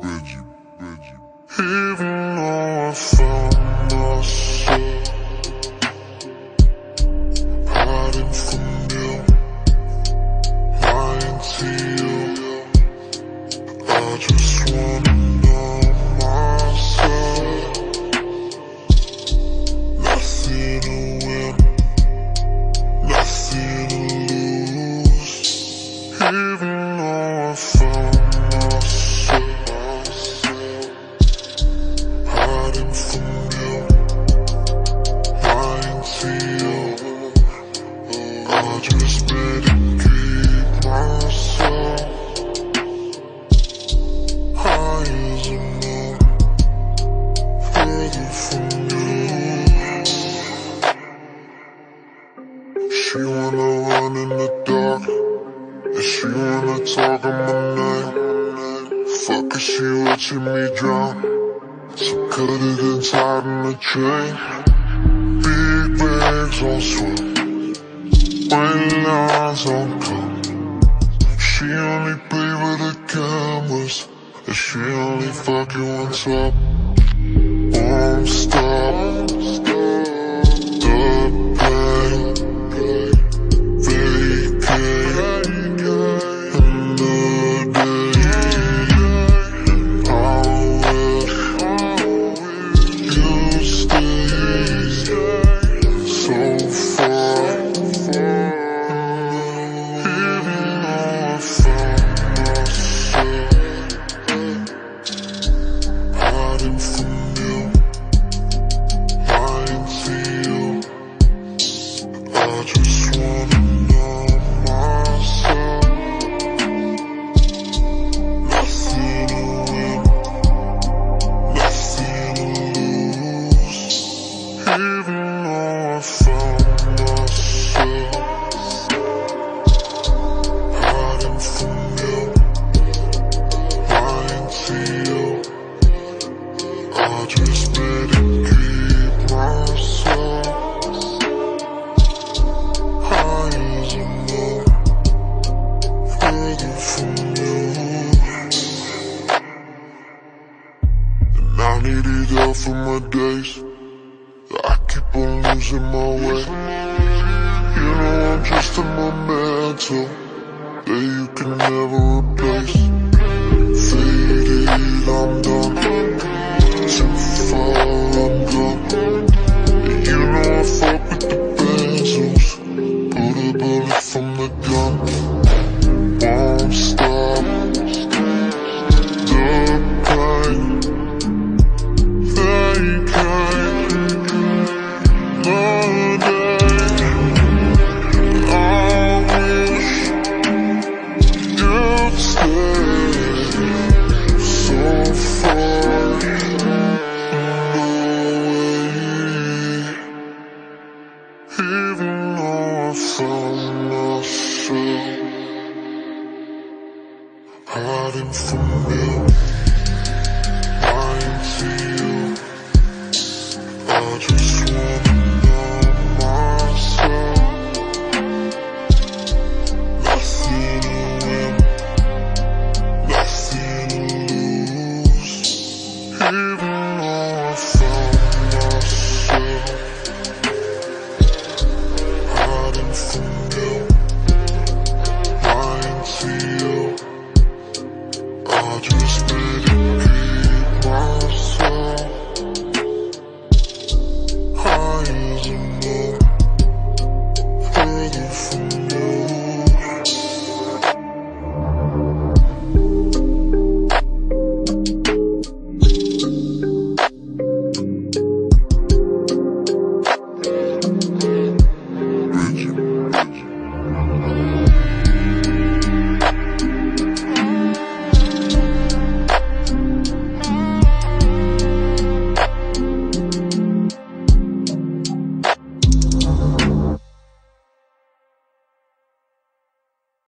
Even though I found myself hiding from you, lying to you, I just wanna know myself. Nothing to win, nothing to lose. Even though I found wanna in the dark. And she wanna talk on my name. Fuck it, she watching me drown. So cut it inside in the train. Big bags on swim. White lines on come. She only play with the cameras. And she only fucking wants up. Won't stop. And I needed help for my days. I keep on losing my way. You know I'm just a memento that you can never replace. Faded, I'm done. Hiding from to you, I just wanna know myself. Nothing to win, nothing to lose. Even